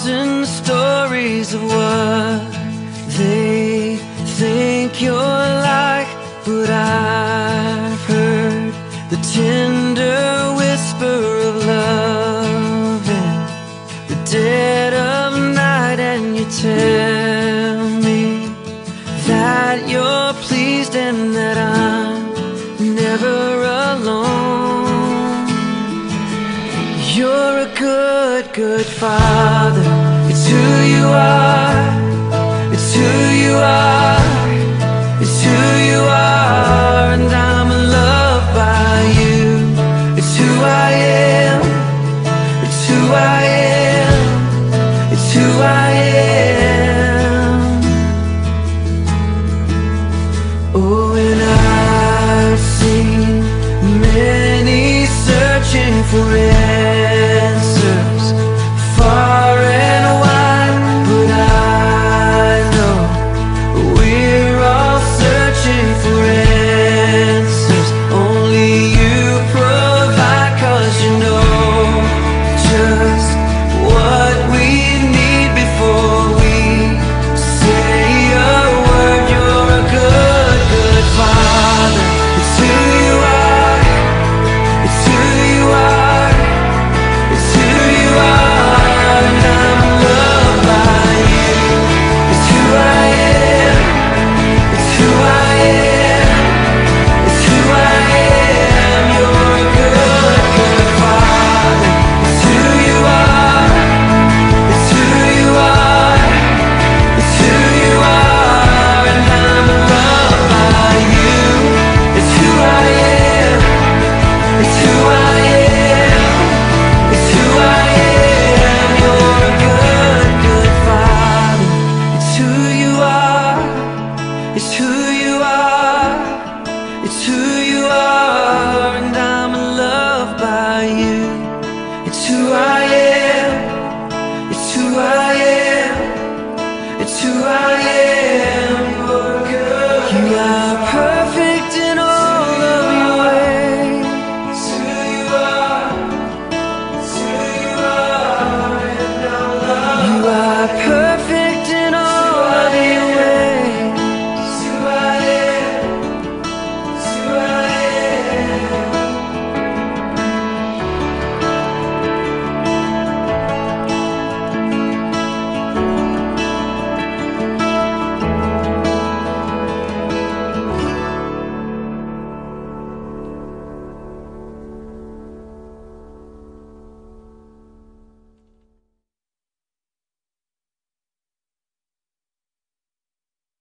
thousand stories of what they think you're like, but I've heard the tender whisper of love in the dead of night, and you tell good, good father. It's who you are. It's who you are. Gloria.